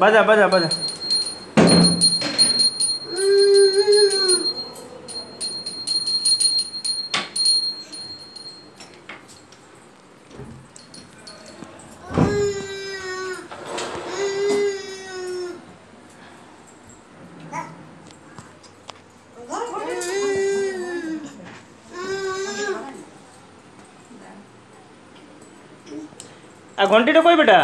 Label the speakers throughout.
Speaker 1: বাজা বাজা বাজা। ঘন্টিটা কই বেটা?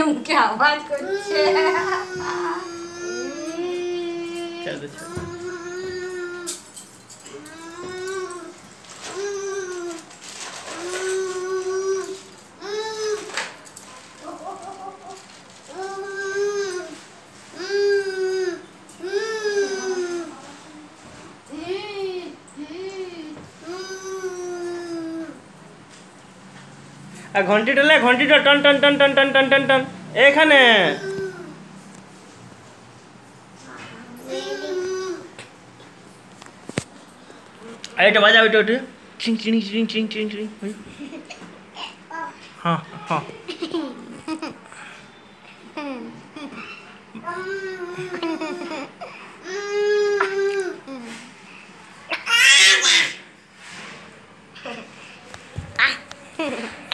Speaker 1: क्या? आवाज़ कुछ আর ঘন্টি টলে ঘন্টিটা টন টন টন টন টন টন টন টন। এখানে। এইটা বাজাও এটা ওটা চিং চিং চিং চিং চিং চিং হ্যাঁ হ্যাঁ। Yeah.